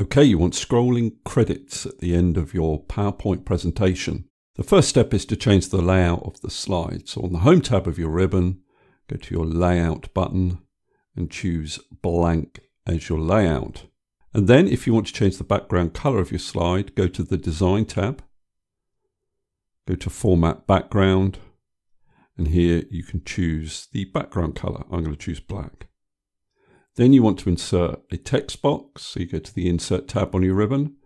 Okay, you want scrolling credits at the end of your PowerPoint presentation. The first step is to change the layout of the slide. So on the Home tab of your ribbon, go to your Layout button and choose Blank as your layout. And then if you want to change the background color of your slide, go to the Design tab, go to Format Background, and here you can choose the background color. I'm going to choose black. Then you want to insert a text box. So you go to the Insert tab on your ribbon,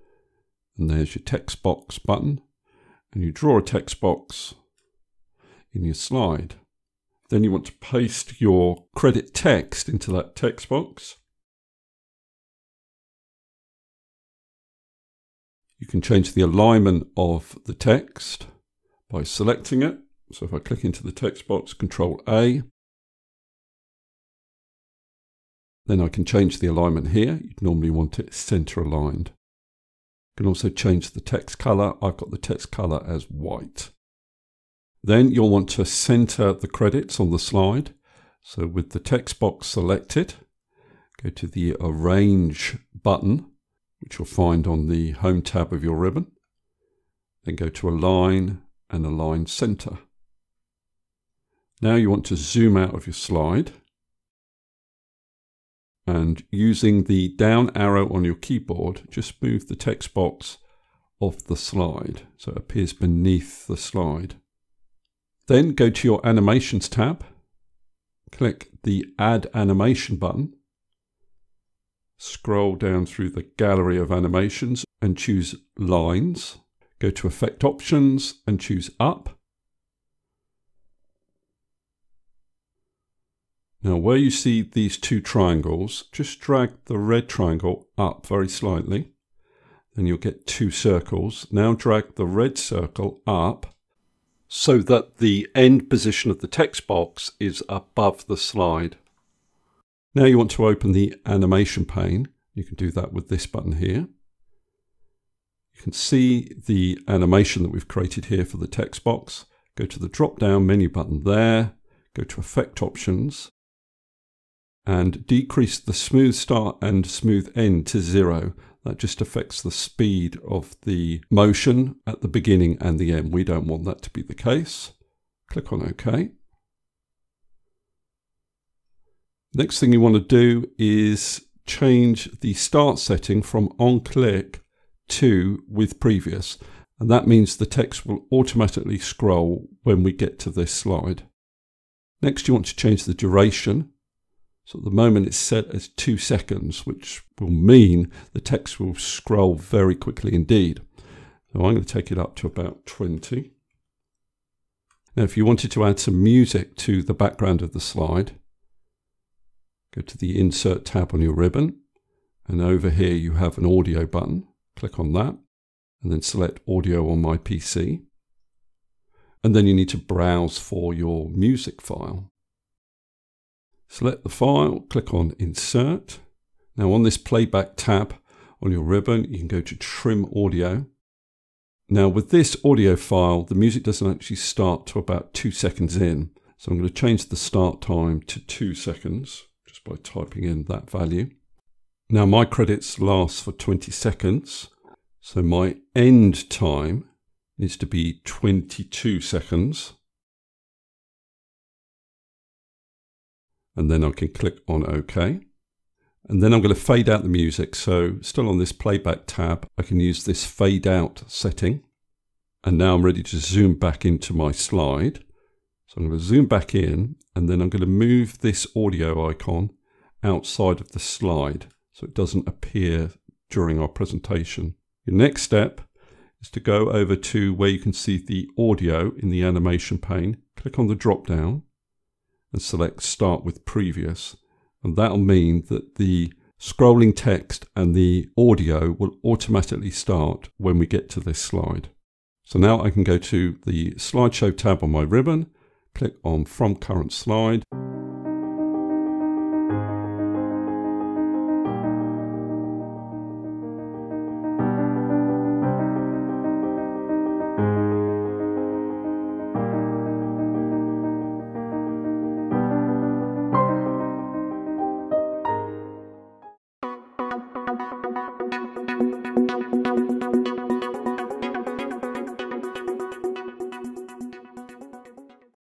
and there's your text box button. And you draw a text box in your slide. Then you want to paste your credit text into that text box. You can change the alignment of the text by selecting it. So if I click into the text box, Control A, Then I can change the alignment here. You'd normally want it center aligned. You can also change the text color. I've got the text color as white. Then you'll want to center the credits on the slide. So with the text box selected, go to the Arrange button, which you'll find on the Home tab of your ribbon. Then go to Align and Align Center. Now you want to zoom out of your slide and using the down arrow on your keyboard, just move the text box off the slide so it appears beneath the slide. Then go to your Animations tab, click the Add Animation button, scroll down through the gallery of animations and choose Lines. Go to Effect Options and choose Up. Now where you see these two triangles, just drag the red triangle up very slightly. and you'll get two circles. Now drag the red circle up so that the end position of the text box is above the slide. Now you want to open the animation pane. You can do that with this button here. You can see the animation that we've created here for the text box. Go to the drop down menu button there, go to effect options, and decrease the smooth start and smooth end to zero. That just affects the speed of the motion at the beginning and the end. We don't want that to be the case. Click on OK. Next thing you want to do is change the start setting from on click to with previous. And that means the text will automatically scroll when we get to this slide. Next, you want to change the duration so at the moment it's set as two seconds, which will mean the text will scroll very quickly indeed. So I'm going to take it up to about 20. Now if you wanted to add some music to the background of the slide, go to the Insert tab on your ribbon, and over here you have an audio button. Click on that, and then select Audio on my PC. And then you need to browse for your music file. Select the file, click on Insert. Now on this playback tab on your ribbon, you can go to Trim Audio. Now with this audio file, the music doesn't actually start to about two seconds in. So I'm going to change the start time to two seconds just by typing in that value. Now my credits last for 20 seconds. So my end time needs to be 22 seconds. And then I can click on OK. And then I'm going to fade out the music. So still on this playback tab, I can use this fade out setting. And now I'm ready to zoom back into my slide. So I'm going to zoom back in and then I'm going to move this audio icon outside of the slide so it doesn't appear during our presentation. Your next step is to go over to where you can see the audio in the animation pane. Click on the drop down and select Start with Previous. And that'll mean that the scrolling text and the audio will automatically start when we get to this slide. So now I can go to the slideshow tab on my ribbon, click on From Current Slide,